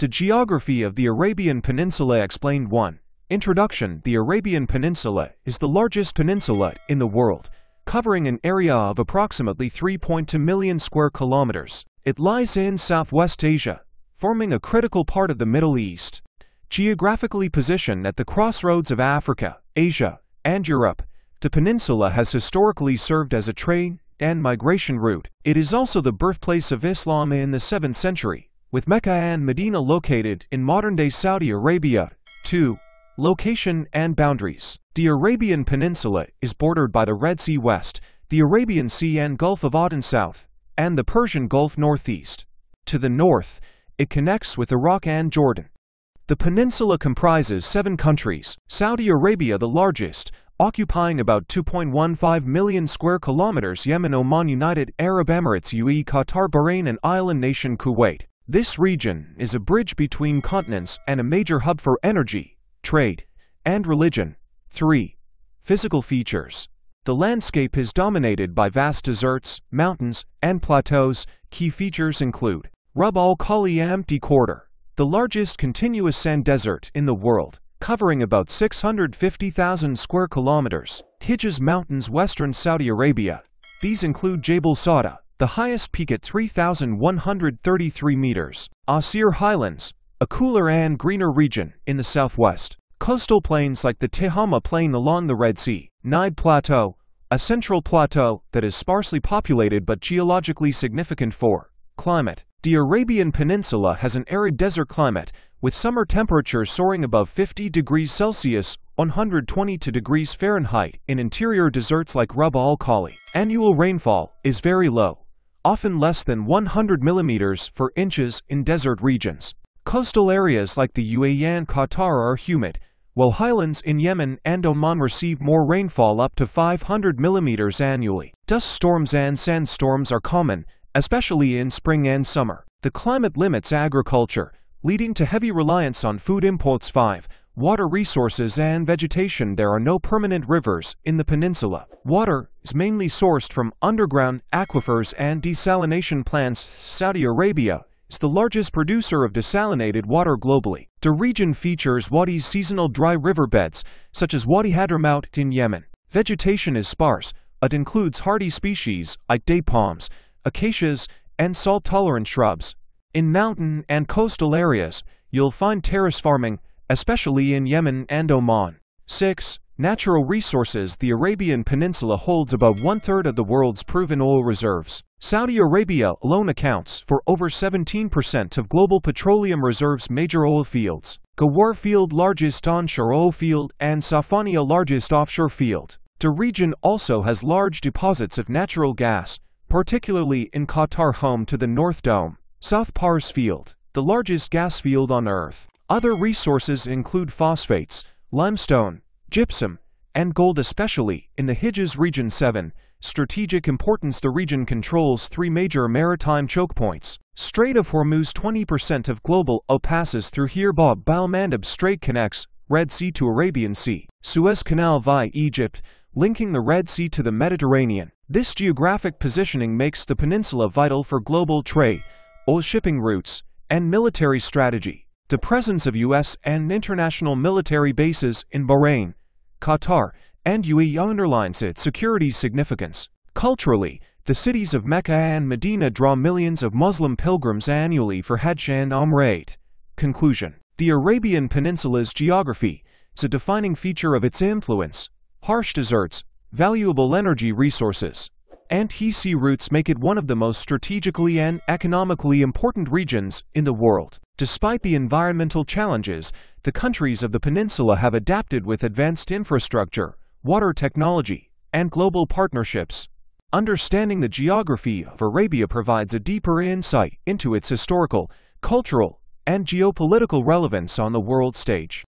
To Geography of the Arabian Peninsula Explained 1. Introduction The Arabian Peninsula is the largest peninsula in the world, covering an area of approximately 3.2 million square kilometers. It lies in Southwest Asia, forming a critical part of the Middle East. Geographically positioned at the crossroads of Africa, Asia, and Europe, the peninsula has historically served as a trade and migration route. It is also the birthplace of Islam in the 7th century with Mecca and Medina located in modern-day Saudi Arabia. 2. Location and boundaries. The Arabian Peninsula is bordered by the Red Sea west, the Arabian Sea and Gulf of Aden south, and the Persian Gulf northeast. To the north, it connects with Iraq and Jordan. The peninsula comprises seven countries, Saudi Arabia the largest, occupying about 2.15 million square kilometers Yemen Oman United Arab Emirates UAE Qatar Bahrain and island nation Kuwait. This region is a bridge between continents and a major hub for energy, trade, and religion. 3. Physical features. The landscape is dominated by vast deserts, mountains, and plateaus. Key features include Rub al Khali Empty Quarter, the largest continuous sand desert in the world, covering about 650,000 square kilometers. Hijaz Mountains, western Saudi Arabia. These include Jabal Sawda, the highest peak at 3,133 meters. Asir Highlands, a cooler and greener region in the southwest. Coastal plains like the Tihama Plain along the Red Sea. Najd Plateau, a central plateau that is sparsely populated but geologically significant for climate. The Arabian Peninsula has an arid desert climate, with summer temperatures soaring above 50 degrees Celsius 122 degrees Fahrenheit in interior deserts like Rub al Khali. Annual rainfall is very low, often less than 100 millimeters for inches in desert regions. Coastal areas like the UAE and Qatar are humid, while highlands in Yemen and Oman receive more rainfall up to 500 millimeters annually. Dust storms and sandstorms are common, especially in spring and summer. The climate limits agriculture, leading to heavy reliance on food imports. 5. Water resources and vegetation There are no permanent rivers in the peninsula. Water is mainly sourced from underground aquifers and desalination plants. Saudi Arabia is the largest producer of desalinated water globally. The region features Wadi's seasonal dry riverbeds, such as Wadi Hadramaut in Yemen. Vegetation is sparse, but includes hardy species like date palms, acacias, and salt-tolerant shrubs. In mountain and coastal areas, you'll find terrace farming, especially in Yemen and Oman. 6. Natural resources The Arabian Peninsula holds above one-third of the world's proven oil reserves. Saudi Arabia alone accounts for over 17% of global petroleum reserves major oil fields. Ghawar Field largest onshore oil field and Safaniya largest offshore field. The region also has large deposits of natural gas, particularly in Qatar home to the North Dome. South Pars Field, the largest gas field on Earth. Other resources include phosphates, limestone, gypsum, and gold especially in the Hijaz Region 7. Strategic importance The region controls three major maritime choke points. Strait of Hormuz 20% of global oil passes through here Bab al-Mandab Strait connects Red Sea to Arabian Sea. Suez Canal via Egypt, linking the Red Sea to the Mediterranean. This geographic positioning makes the peninsula vital for global trade, oil shipping routes, and military strategy. The presence of U.S. and international military bases in Bahrain, Qatar, and UAE underlines its security significance. Culturally, the cities of Mecca and Medina draw millions of Muslim pilgrims annually for Hajj and Umrah. Conclusion The Arabian Peninsula's geography is a defining feature of its influence. Harsh deserts, valuable energy resources, and sea routes make it one of the most strategically and economically important regions in the world. Despite the environmental challenges, the countries of the peninsula have adapted with advanced infrastructure, water technology, and global partnerships. Understanding the geography of Arabia provides a deeper insight into its historical, cultural, and geopolitical relevance on the world stage.